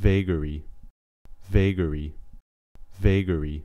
vagary, vagary, vagary.